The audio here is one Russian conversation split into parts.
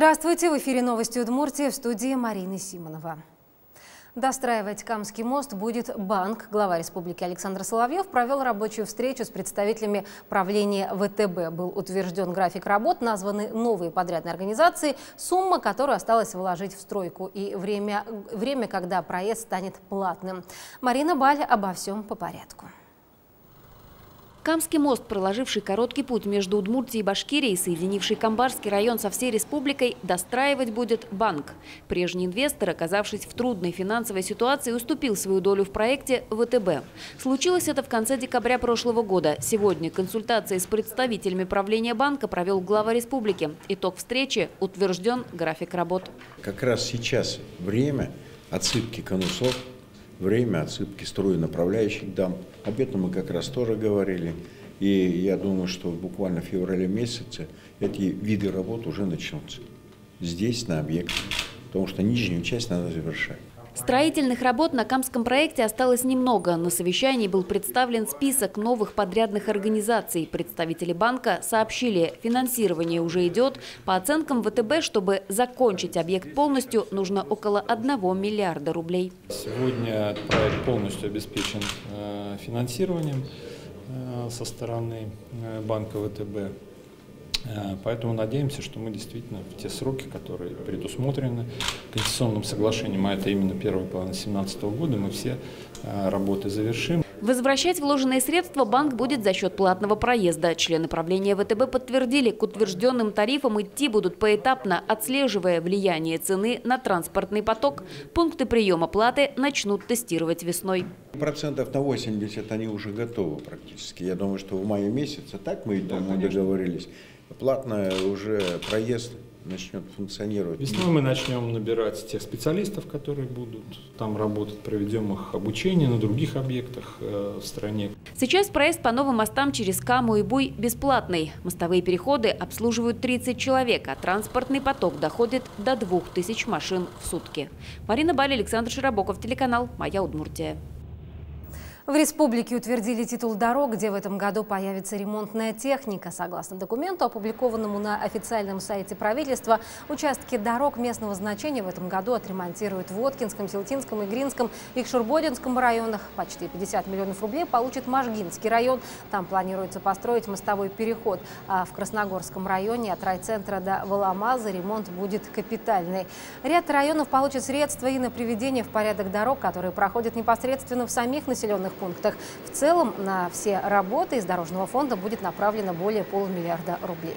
Здравствуйте! В эфире новости Удмуртии в студии Марины Симонова. Достраивать Камский мост будет банк. Глава республики Александр Соловьев провел рабочую встречу с представителями правления ВТБ. Был утвержден график работ, названы новые подрядные организации, сумма, которую осталось вложить в стройку и время, время когда проезд станет платным. Марина Баль обо всем по порядку. Камский мост, проложивший короткий путь между Удмуртией и Башкирией, соединивший Камбарский район со всей республикой, достраивать будет банк. Прежний инвестор, оказавшись в трудной финансовой ситуации, уступил свою долю в проекте ВТБ. Случилось это в конце декабря прошлого года. Сегодня консультации с представителями правления банка провел глава республики. Итог встречи – утвержден график работ. Как раз сейчас время отсыпки конусов время отсыпки направляющих дам. Об этом мы как раз тоже говорили. И я думаю, что буквально в феврале месяце эти виды работ уже начнутся. Здесь, на объекте. Потому что нижнюю часть надо завершать. Строительных работ на Камском проекте осталось немного. На совещании был представлен список новых подрядных организаций. Представители банка сообщили, финансирование уже идет. По оценкам ВТБ, чтобы закончить объект полностью, нужно около 1 миллиарда рублей. Сегодня проект полностью обеспечен э, финансированием э, со стороны э, банка ВТБ. Э, поэтому надеемся, что мы действительно в те сроки, которые предусмотрены конституционным соглашением, а это именно первая половина 2017 года, мы все э, работы завершим. Возвращать вложенные средства банк будет за счет платного проезда. Члены правления ВТБ подтвердили, к утвержденным тарифам идти будут поэтапно, отслеживая влияние цены на транспортный поток. Пункты приема платы начнут тестировать весной. Процентов на 80 они уже готовы практически. Я думаю, что в мае месяце, так мы, да, договорились, платный уже проезд начнет функционировать. Весной мы начнем набирать тех специалистов, которые будут там работать, проведем их обучение на других объектах э, в стране. Сейчас проезд по новым мостам через Каму и Буй бесплатный. Мостовые переходы обслуживают 30 человек, а транспортный поток доходит до 2000 машин в сутки. Марина Бали, Александр Широбоков, телеканал «Моя Удмуртия». В республике утвердили титул дорог, где в этом году появится ремонтная техника. Согласно документу, опубликованному на официальном сайте правительства, участки дорог местного значения в этом году отремонтируют в Воткинском, Селтинском, Игринском и Шурбодинском районах. Почти 50 миллионов рублей получит Можгинский район. Там планируется построить мостовой переход. А в Красногорском районе от райцентра до Воломаза ремонт будет капитальный. Ряд районов получит средства и на приведение в порядок дорог, которые проходят непосредственно в самих населенных пунктах. В целом на все работы из Дорожного фонда будет направлено более полумиллиарда рублей.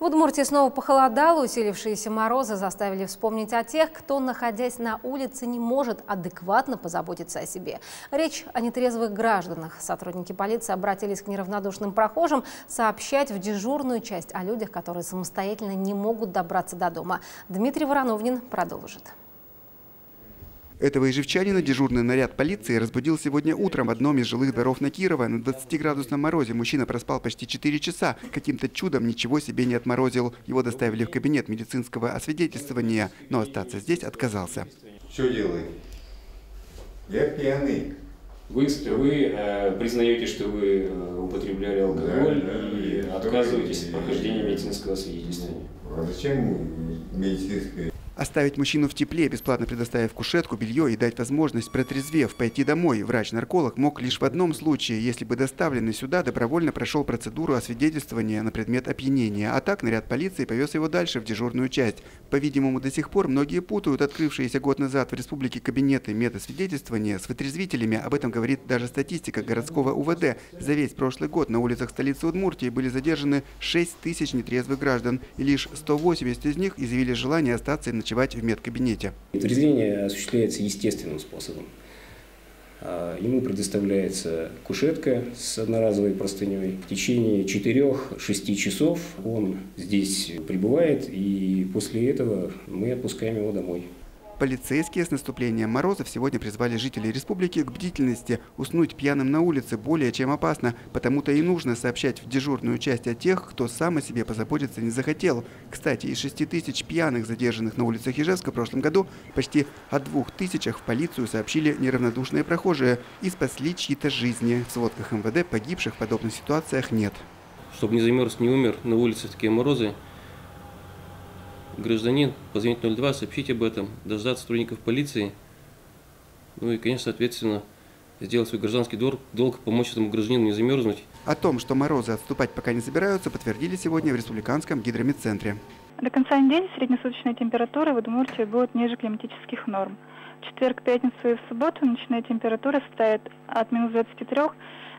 В Удмуртии снова похолодало, усилившиеся морозы заставили вспомнить о тех, кто, находясь на улице, не может адекватно позаботиться о себе. Речь о нетрезвых гражданах. Сотрудники полиции обратились к неравнодушным прохожим сообщать в дежурную часть о людях, которые самостоятельно не могут добраться до дома. Дмитрий Вороновнин продолжит. Этого ежевчанина дежурный наряд полиции разбудил сегодня утром в одном из жилых дворов на Кирова. На 20-градусном морозе мужчина проспал почти 4 часа. Каким-то чудом ничего себе не отморозил. Его доставили в кабинет медицинского освидетельствования, но остаться здесь отказался. Что делаете? Я пьяный. Вы, вы э, признаете, что вы э, употребляли алкоголь да, да, и отказываетесь от прохождения медицинского свидетельствования? А зачем медицинское? Оставить мужчину в тепле, бесплатно предоставив кушетку, белье и дать возможность, протрезвев, пойти домой, врач-нарколог мог лишь в одном случае, если бы доставленный сюда добровольно прошел процедуру освидетельствования на предмет опьянения, а так наряд полиции повез его дальше в дежурную часть. По-видимому, до сих пор многие путают открывшиеся год назад в республике кабинеты медосвидетельствования с вытрезвителями. Об этом говорит даже статистика городского УВД. За весь прошлый год на улицах столицы Удмуртии были задержаны 6 тысяч нетрезвых граждан, и лишь 180 из них изъявили желание остаться на ночевать в медкабинете. Трезвение осуществляется естественным способом. А, ему предоставляется кушетка с одноразовой простыней. В течение 4-6 часов он здесь пребывает, и после этого мы отпускаем его домой. Полицейские с наступлением морозов сегодня призвали жителей республики к бдительности. Уснуть пьяным на улице более чем опасно, потому-то и нужно сообщать в дежурную часть о тех, кто сам о себе позаботиться не захотел. Кстати, из 6 тысяч пьяных, задержанных на улицах Ижевска в прошлом году, почти о двух тысячах в полицию сообщили неравнодушные прохожие и спасли чьи-то жизни. В сводках МВД погибших в подобных ситуациях нет. Чтобы не замерз, не умер на улице такие морозы, гражданин позвонить 02, сообщить об этом, дождаться сотрудников полиции, ну и, конечно, соответственно, сделать свой гражданский долг, долг помочь этому гражданину не замерзнуть. О том, что морозы отступать пока не собираются, подтвердили сегодня в Республиканском гидромедцентре. До конца недели среднесуточная температура в Удмуртии будет ниже климатических норм. В четверг, пятницу и в субботу ночная температура составит от минус 23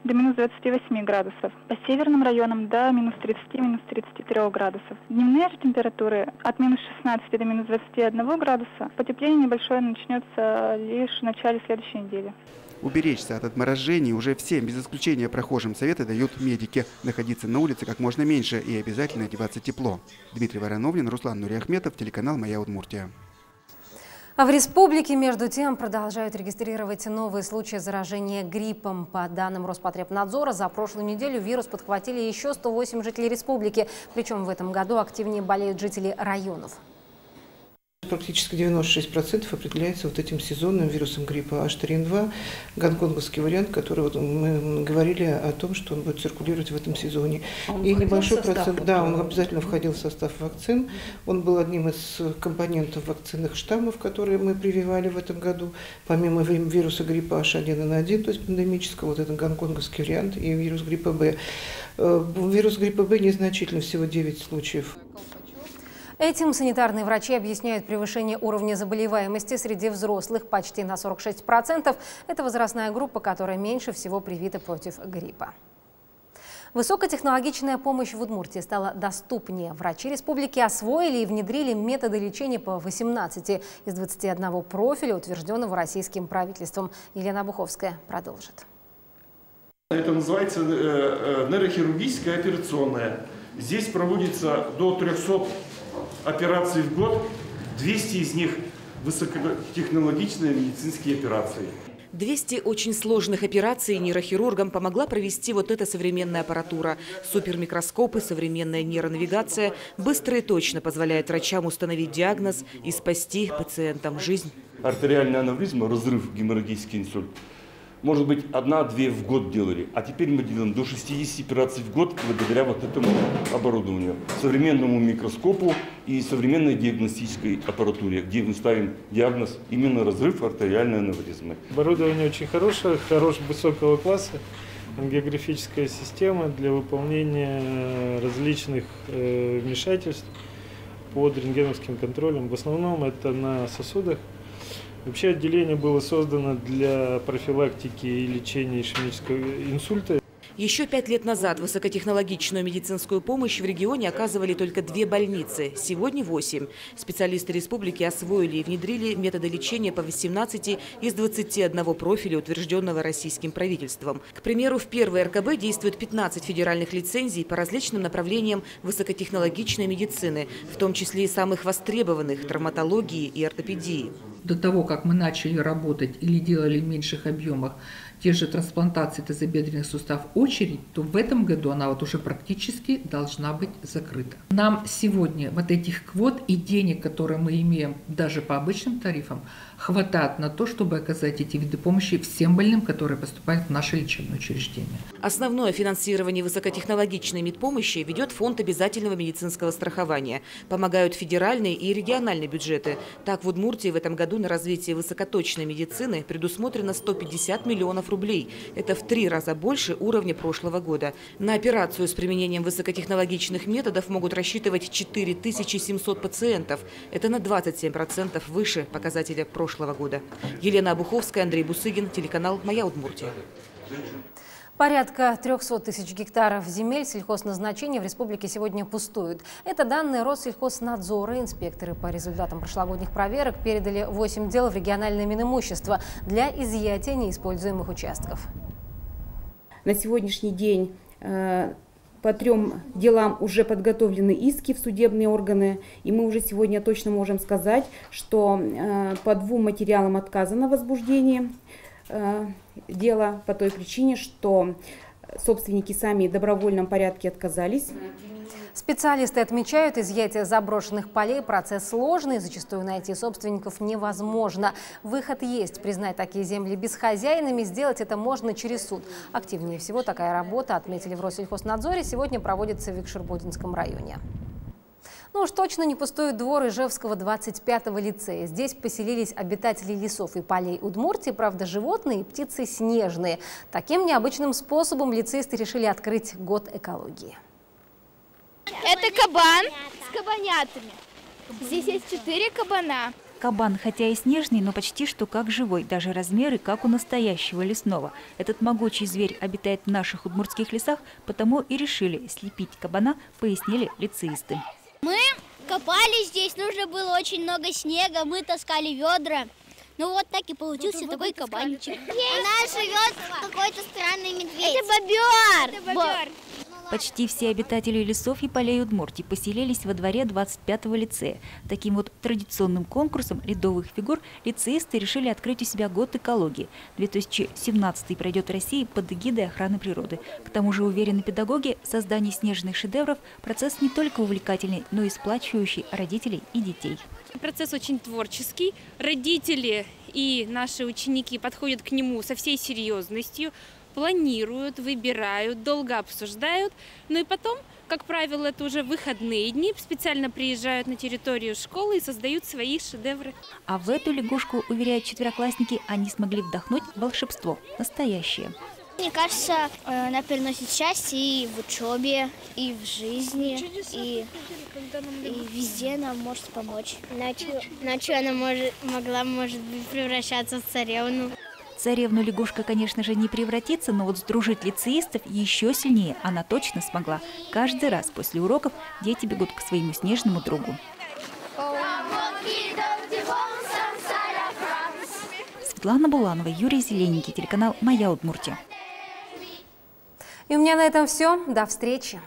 до минус 28 градусов. По северным районам до минус 30, минус 33 градусов. Дневные же температуры от минус 16 до минус 21 градуса. Потепление небольшое начнется лишь в начале следующей недели. Уберечься от отморожений уже всем, без исключения прохожим, советы дают медики. Находиться на улице как можно меньше и обязательно одеваться тепло. Дмитрий Вороновлин, Руслан Нуриахметов, телеканал «Моя Удмуртия». А в республике, между тем, продолжают регистрировать новые случаи заражения гриппом. По данным Роспотребнадзора, за прошлую неделю вирус подхватили еще 108 жителей республики. Причем в этом году активнее болеют жители районов. Практически 96% определяется вот этим сезонным вирусом гриппа H3N2, гонконговский вариант, который вот мы говорили о том, что он будет циркулировать в этом сезоне. Он И небольшой процент, да, он обязательно входил в состав вакцин. Он был одним из компонентов вакцинных штаммов, которые мы прививали в этом году. Помимо вируса гриппа H1N1, то есть пандемического, вот это гонконговский вариант и вирус гриппа Б. Э, вирус гриппа Б незначительно, всего 9 случаев. Этим санитарные врачи объясняют превышение уровня заболеваемости среди взрослых почти на 46%. Это возрастная группа, которая меньше всего привита против гриппа. Высокотехнологичная помощь в Удмуртии стала доступнее. Врачи республики освоили и внедрили методы лечения по 18 из 21 профиля, утвержденного российским правительством. Елена Буховская продолжит. Это называется э, э, нейрохирургическая операционная. Здесь проводится до 300 операций в год, 200 из них высокотехнологичные медицинские операции. 200 очень сложных операций нейрохирургам помогла провести вот эта современная аппаратура. Супермикроскопы, современная нейронавигация быстро и точно позволяет врачам установить диагноз и спасти пациентам жизнь. Артериальная аневризма, разрыв, геморрагический инсульт – может быть, одна-две в год делали, а теперь мы делаем до 60 операций в год благодаря вот этому оборудованию, современному микроскопу и современной диагностической аппаратуре, где мы ставим диагноз именно разрыв артериальной аневризмы. Оборудование очень хорошее, хорош высокого класса, географическая система для выполнения различных э, вмешательств под рентгеновским контролем. В основном это на сосудах, Вообще отделение было создано для профилактики и лечения ишемического инсульта. Еще пять лет назад высокотехнологичную медицинскую помощь в регионе оказывали только две больницы. Сегодня восемь. Специалисты республики освоили и внедрили методы лечения по 18 из 21 профиля, утвержденного российским правительством. К примеру, в первой РКБ действует 15 федеральных лицензий по различным направлениям высокотехнологичной медицины, в том числе и самых востребованных – травматологии и ортопедии. До того, как мы начали работать или делали в меньших объемах те же трансплантации тазобедренных суставов очередь, то в этом году она вот уже практически должна быть закрыта. Нам сегодня вот этих квот и денег, которые мы имеем даже по обычным тарифам, хватает на то, чтобы оказать эти виды помощи всем больным, которые поступают в наше лечебное учреждение. Основное финансирование высокотехнологичной медпомощи ведет Фонд обязательного медицинского страхования. Помогают федеральные и региональные бюджеты. Так, в Удмуртии в этом году на развитие высокоточной медицины предусмотрено 150 миллионов рублей. Это в три раза больше уровня прошлого года. На операцию с применением высокотехнологичных методов могут рассчитывать 4700 пациентов. Это на 27% выше показателя прошлого прошлого года. Елена Обуховская, Андрей Бусыгин, телеканал «Моя Удмуртия». Порядка 300 тысяч гектаров земель сельхозназначения в республике сегодня пустуют. Это данные Россельхознадзора. Инспекторы по результатам прошлогодних проверок передали 8 дел в региональное Минимущество для изъятия неиспользуемых участков. На сегодняшний день э, по трем делам уже подготовлены иски в судебные органы, и мы уже сегодня точно можем сказать, что э, по двум материалам отказано возбуждение э, дела по той причине, что собственники сами в добровольном порядке отказались Специалисты отмечают, изъятие заброшенных полей – процесс сложный, зачастую найти собственников невозможно. Выход есть – признать такие земли бесхозяйными, сделать это можно через суд. Активнее всего такая работа, отметили в Россельхознадзоре, сегодня проводится в Викшербодинском районе. Ну уж точно не пустует двор Ижевского 25-го лицея. Здесь поселились обитатели лесов и полей Удмуртии, правда, животные и птицы снежные. Таким необычным способом лицеисты решили открыть год экологии. Это кабан с кабанятами. Здесь есть четыре кабана. Кабан, хотя и снежный, но почти что как живой, даже размеры, как у настоящего лесного. Этот могучий зверь обитает в наших удмуртских лесах, потому и решили слепить кабана, пояснили лицеисты. Мы копали здесь, нужно было очень много снега, мы таскали ведра. Ну вот так и получился такой кабанчик. У нас живет какой-то странный медведь. Это бобер. Это бобер. Почти все обитатели лесов и полей Удмуртии поселились во дворе 25-го лицея. Таким вот традиционным конкурсом ледовых фигур лицеисты решили открыть у себя год экологии. 2017 пройдет в России под эгидой охраны природы. К тому же, уверены педагоги, создание снежных шедевров – процесс не только увлекательный, но и сплачивающий родителей и детей. Процесс очень творческий. Родители и наши ученики подходят к нему со всей серьезностью планируют, выбирают, долго обсуждают. Ну и потом, как правило, это уже выходные дни, специально приезжают на территорию школы и создают свои шедевры. А в эту лягушку, уверяют четвероклассники, они смогли вдохнуть волшебство, настоящее. Мне кажется, э, она приносит счастье и в учебе, и в жизни, и, и везде нам может помочь. Ночью, ночью она может, могла, может быть, превращаться в царевну. Царевну лягушка, конечно же, не превратится, но вот сдружить лицеистов еще сильнее она точно смогла. Каждый раз после уроков дети бегут к своему снежному другу. Светлана Буланова, Юрий Зелененький, телеканал «Моя Удмуртия». И у меня на этом все. До встречи.